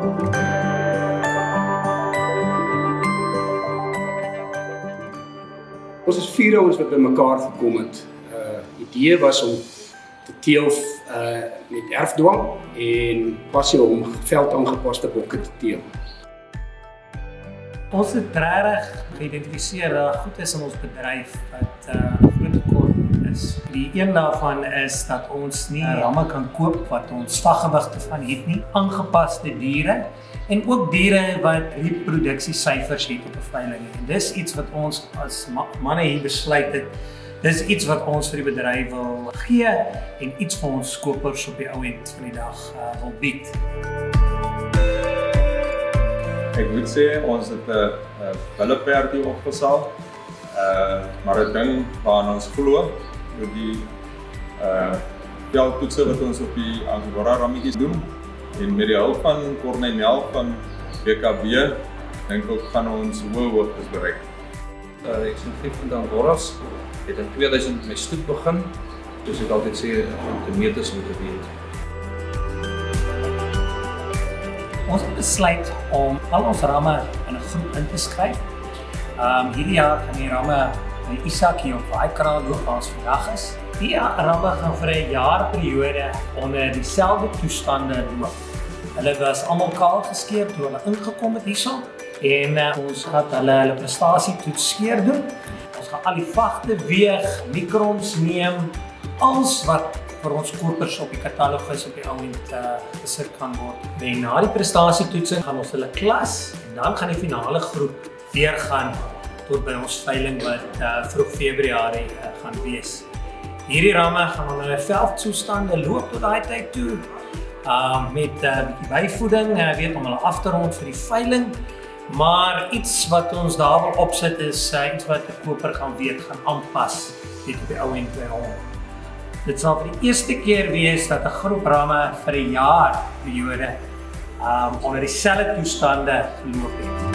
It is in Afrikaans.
Ons is vier ouens wat bymekaar gekom het. Uh idee was om te teel uh met erfdwang en passie om veld aangepaste bokke te teel. Ons het regtig geïdentifiseer dat goed is in ons bedryf wat uh. Die een daarvan is dat ons nie ramme kan koop wat ons slaggewigte van het nie, aangepaste diere en ook diere wat reproduksie-syfers het op 'n veiling. En dis iets wat ons as manne hier besluit het. Dis iets wat ons vir die bedryf wil gee en iets vir ons kopers op die ou end van die dag uh, wil bied. Ek moet sê ons het 'n wille perdjie opgesaal. Uh maar 'n ding waarna ons glo, die uh veldtoetse wat ons op die Angora rammetjies doen en met die hulp van Cornel van BKB dink ek gaan ons hoë hoogtes bereik. Uh, ek sien vir van Angoras het in 2000 my stoet begin. Dus ek altyd sê om te meet is om te weet. Ons het besluit om al ons ramme in 'n groep in te skryf. Ehm um, hierdie jaar gaan die ramme Isak hier op Waaikraal loop waar ons vandag is. Die ramme gaan vir 'n jaar periode onder dieselfde toestande loop. Hulle was almal kaal geskeer toe hulle ingekom het hierson en uh, ons het hulle hulle prestasie toets skeer doen. Ons gaan al die vagte weeg, mikrons neem, alles wat vir ons kopers op die katalogus op die ouend uh, gesit kan word. Na die prestasie toetsing gaan ons hulle klas en dan gaan die finale groep weer gaan tot by ons veiling wat uh, vroeg Februarie uh, gaan wees. Hierdie ramme gaan onder hulle veldtoestande loop tot daai tyd toe um met 'n uh, bietjie byvoeding, uh, weet om hulle af te rond vir die veiling. Maar iets wat ons daar wil opsit is uh, iets wat die koper gaan weet gaan aanpas net op die ou end by hom. Dit sal vir die eerste keer wees dat 'n groep ramme vir 'n jaar periode um onder dieselfde toestande geloop het.